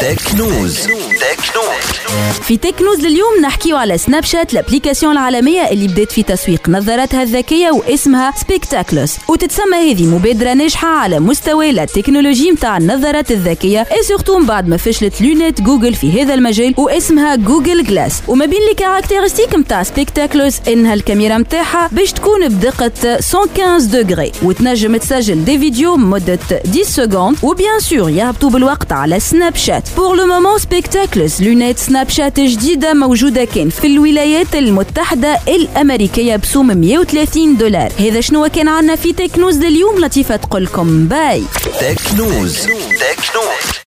تكنوز في تكنوز لليوم نحكيو على سناب شات ال application العالمية اللي بدأت في تسويق نظاراتها الذكية واسمها Spectacles وتتسمى هذه مبادرة ناجحة على مستوى التكنولوجي متاع النظارات الذكية et surtout من بعد ما فشلت lunettes Google في هذا المجال واسمها Google Glass وما بين les caractéristiques متاع Spectacles إنها الكاميرا متاعها باش تكون بدقة 115 degrés وتنجم تسجل des vidéos مدة 10 secondes و bien sûr يهبطوا بالوقت على سناب شات Pour le moment, spectacles, lunettes, Snapchat جديدة موجودة كان في الولايات المتحدة الأمريكية بسوم 130 دولار هذا شنو كان عنا في تكنوز لليوم لطيفة تقولكم bye تكنوز تكنوز